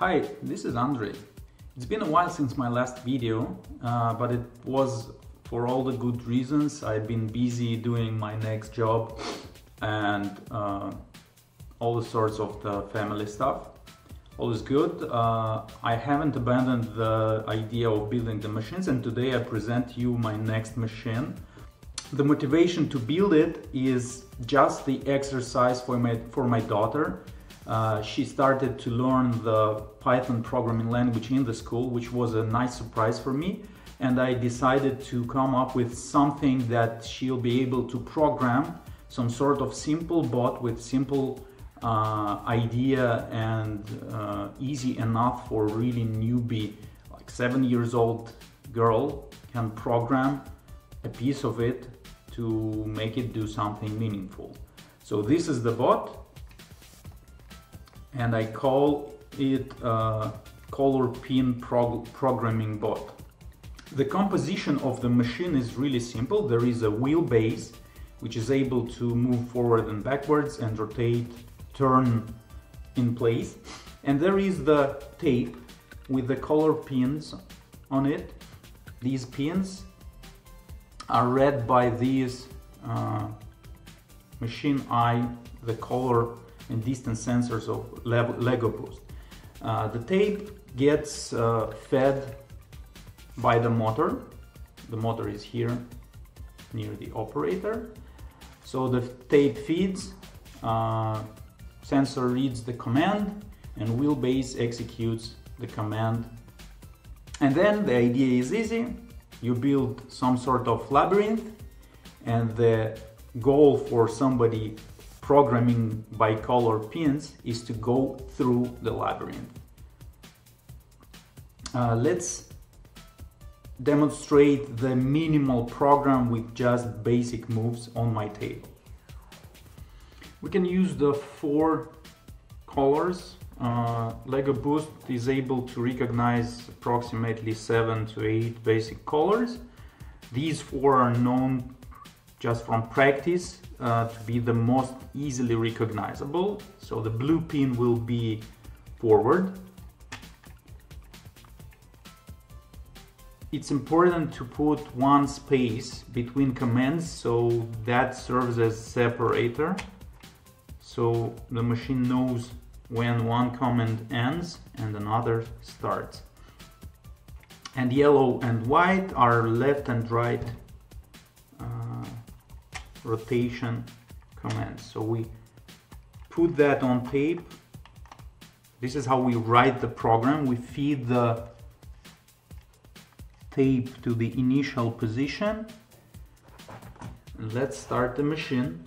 Hi, this is Andrey. It's been a while since my last video, uh, but it was for all the good reasons. I've been busy doing my next job and uh, all the sorts of the family stuff. All is good. Uh, I haven't abandoned the idea of building the machines and today I present you my next machine. The motivation to build it is just the exercise for my, for my daughter uh, she started to learn the Python programming language in the school, which was a nice surprise for me. And I decided to come up with something that she'll be able to program, some sort of simple bot with simple uh, idea and uh, easy enough for really newbie, like seven years old girl can program a piece of it to make it do something meaningful. So this is the bot and I call it a color pin prog programming bot. The composition of the machine is really simple. There is a wheelbase which is able to move forward and backwards and rotate, turn in place. And there is the tape with the color pins on it. These pins are read by these uh, machine eye, the color and distance sensors of Lego Boost. Uh, the tape gets uh, fed by the motor. The motor is here near the operator. So the tape feeds, uh, sensor reads the command and wheelbase executes the command. And then the idea is easy. You build some sort of labyrinth and the goal for somebody programming by color pins is to go through the labyrinth. Uh, let's demonstrate the minimal program with just basic moves on my table. We can use the four colors. Uh, Lego Boost is able to recognize approximately seven to eight basic colors. These four are known just from practice uh, to be the most easily recognizable. So the blue pin will be forward. It's important to put one space between commands so that serves as separator. So the machine knows when one command ends and another starts. And yellow and white are left and right rotation commands. So we put that on tape. This is how we write the program. We feed the tape to the initial position. Let's start the machine.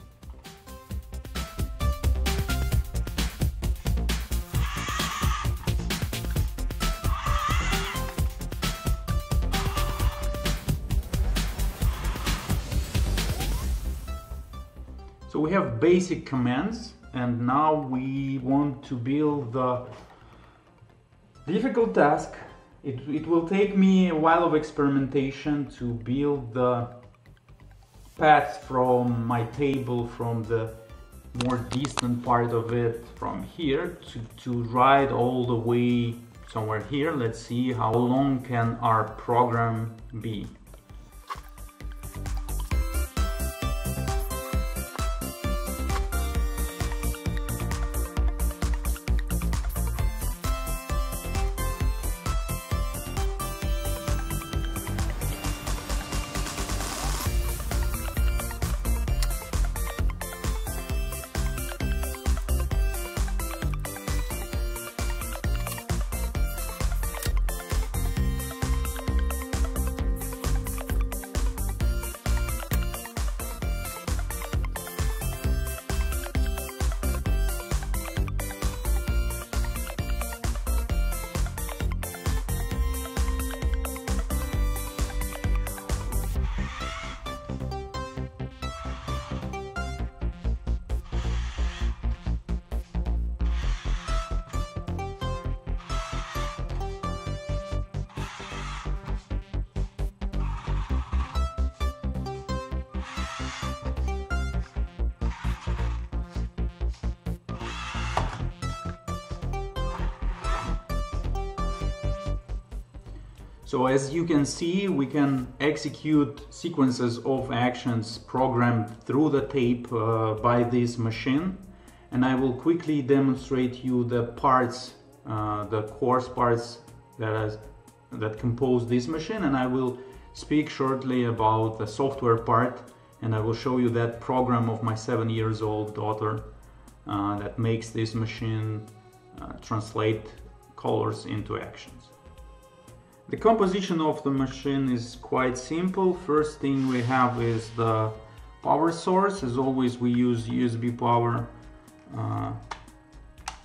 So we have basic commands and now we want to build the difficult task. It, it will take me a while of experimentation to build the path from my table from the more distant part of it from here to, to ride all the way somewhere here. Let's see how long can our program be. So as you can see, we can execute sequences of actions programmed through the tape uh, by this machine. And I will quickly demonstrate you the parts, uh, the coarse parts that, is, that compose this machine. And I will speak shortly about the software part. And I will show you that program of my seven years old daughter uh, that makes this machine uh, translate colors into actions. The composition of the machine is quite simple. First thing we have is the power source. As always, we use USB power uh,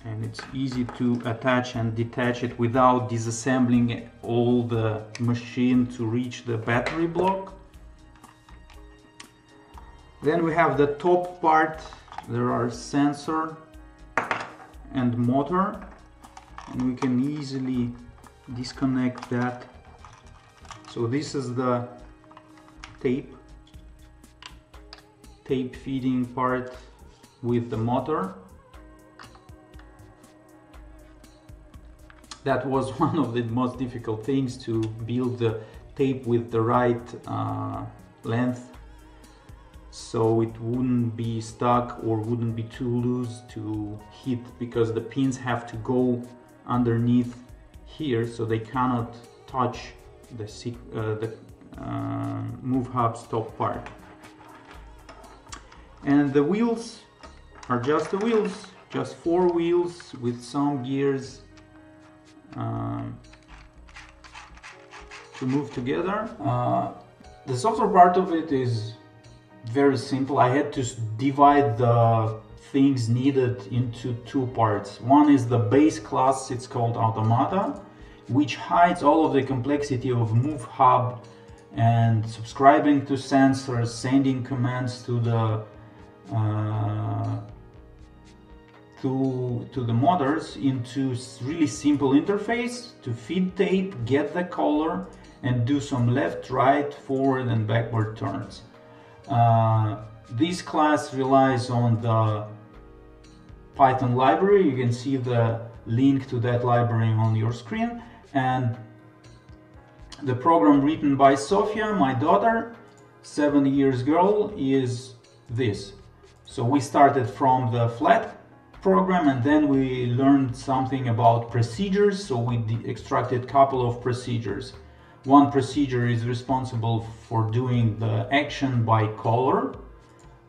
and it's easy to attach and detach it without disassembling all the machine to reach the battery block. Then we have the top part. There are sensor and motor and we can easily disconnect that. So this is the tape tape feeding part with the motor. That was one of the most difficult things to build the tape with the right uh, length. So it wouldn't be stuck or wouldn't be too loose to hit because the pins have to go underneath here so they cannot touch the, uh, the uh, move hub's top part. And the wheels are just the wheels just four wheels with some gears um, to move together. Uh, the software part of it is very simple. I had to divide the things needed into two parts. One is the base class, it's called Automata, which hides all of the complexity of Move Hub and subscribing to sensors, sending commands to the uh, to, to the motors into really simple interface to feed tape, get the color and do some left, right, forward and backward turns. Uh, this class relies on the Python library. You can see the link to that library on your screen. And the program written by Sofia, my daughter, seven years girl, is this. So we started from the flat program and then we learned something about procedures. So we extracted a couple of procedures. One procedure is responsible for doing the action by color.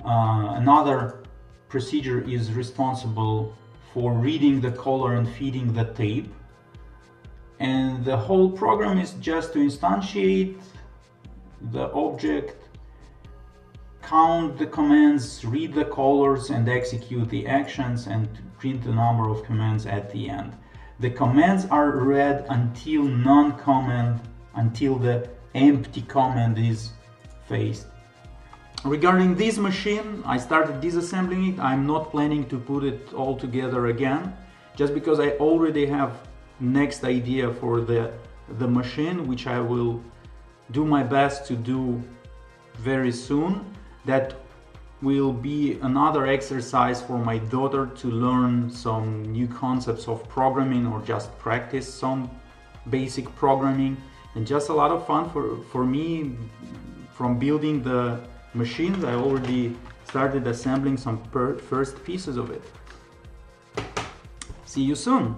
Uh, another procedure is responsible for reading the color and feeding the tape. And the whole program is just to instantiate the object, count the commands, read the colors and execute the actions and print the number of commands at the end. The commands are read until non-command, until the empty command is faced. Regarding this machine, I started disassembling it. I'm not planning to put it all together again, just because I already have next idea for the, the machine, which I will do my best to do very soon. That will be another exercise for my daughter to learn some new concepts of programming or just practice some basic programming and just a lot of fun for, for me from building the machines. I already started assembling some first pieces of it. See you soon!